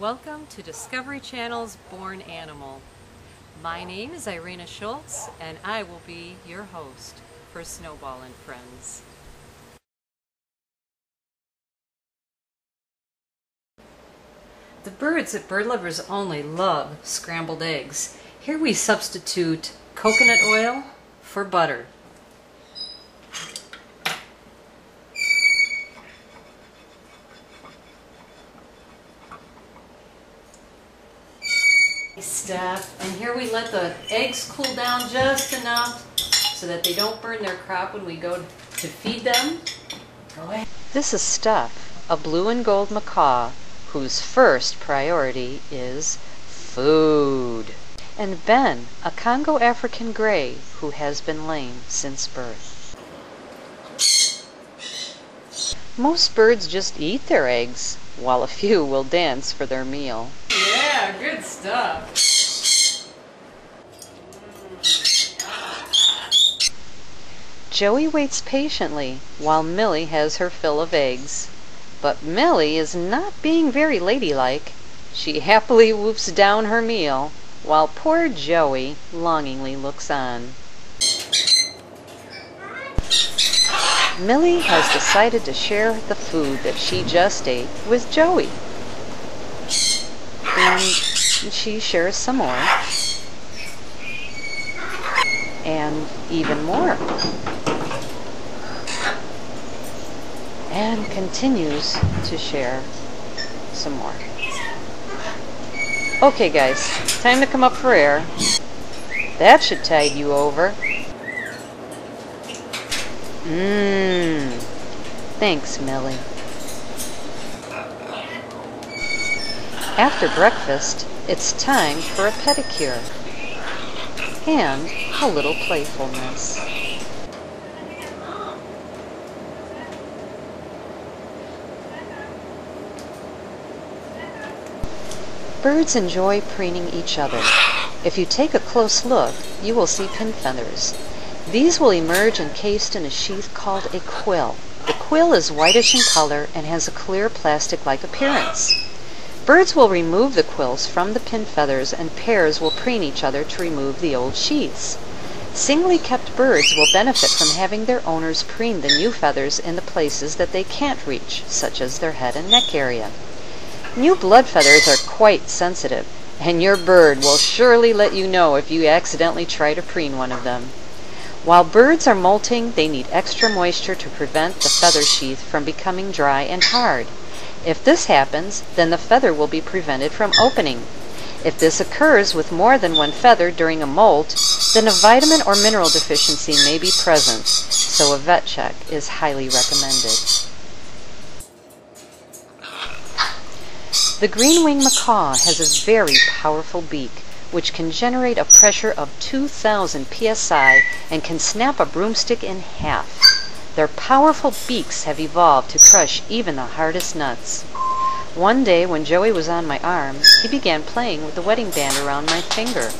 Welcome to Discovery Channel's Born Animal. My name is Irena Schulz and I will be your host for Snowball and Friends. The birds at Bird Lovers Only love scrambled eggs. Here we substitute coconut oil for butter. Stuff. And here we let the eggs cool down just enough so that they don't burn their crop when we go to feed them. Go ahead. This is Stuff, a blue and gold macaw whose first priority is food. And Ben, a Congo African gray who has been lame since birth. Most birds just eat their eggs, while a few will dance for their meal. Yeah, good stuff. Joey waits patiently while Millie has her fill of eggs. But Millie is not being very ladylike. She happily whoops down her meal, while poor Joey longingly looks on. Millie has decided to share the food that she just ate with Joey. And she shares some more. And even more. and continues to share some more. Okay guys, time to come up for air. That should tide you over. Mmm. Thanks, Millie. After breakfast, it's time for a pedicure and a little playfulness. Birds enjoy preening each other. If you take a close look, you will see pin feathers. These will emerge encased in a sheath called a quill. The quill is whitish in color and has a clear plastic-like appearance. Birds will remove the quills from the pin feathers and pairs will preen each other to remove the old sheaths. Singly kept birds will benefit from having their owners preen the new feathers in the places that they can't reach, such as their head and neck area. New blood feathers are quite sensitive, and your bird will surely let you know if you accidentally try to preen one of them. While birds are molting, they need extra moisture to prevent the feather sheath from becoming dry and hard. If this happens, then the feather will be prevented from opening. If this occurs with more than one feather during a molt, then a vitamin or mineral deficiency may be present, so a vet check is highly recommended. The green-winged macaw has a very powerful beak, which can generate a pressure of 2,000 psi and can snap a broomstick in half. Their powerful beaks have evolved to crush even the hardest nuts. One day when Joey was on my arm, he began playing with the wedding band around my finger.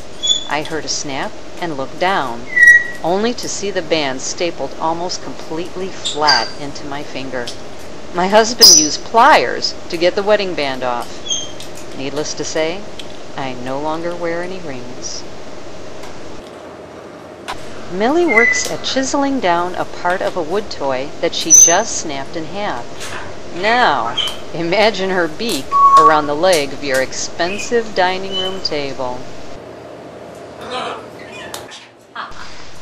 I heard a snap and looked down, only to see the band stapled almost completely flat into my finger. My husband used pliers to get the wedding band off. Needless to say, I no longer wear any rings. Millie works at chiseling down a part of a wood toy that she just snapped in half. Now, imagine her beak around the leg of your expensive dining room table.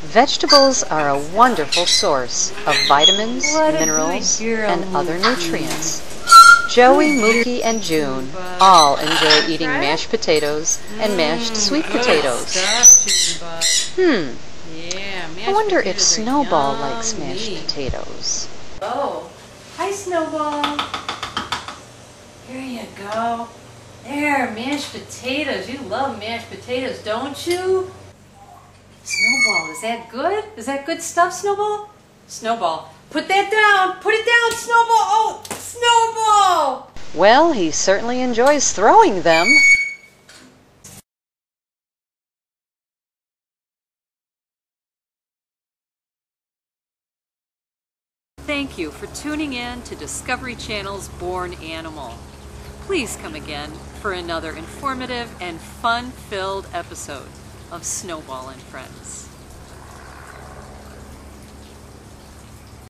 Vegetables are a wonderful source of vitamins, minerals, and other nutrients. Joey, Mookie, and June all enjoy eating mashed potatoes and mashed sweet potatoes. Hmm. I wonder if Snowball likes mashed potatoes. Oh, hi Snowball. Here you go. There, mashed potatoes. You love mashed potatoes, don't you? Snowball, is that good? Is that good stuff, Snowball? Snowball, put that down! Put it down, Snowball! Oh, Snowball! Well, he certainly enjoys throwing them. Thank you for tuning in to Discovery Channel's Born Animal. please come again for another informative and fun-filled episode of Snowball and Friends.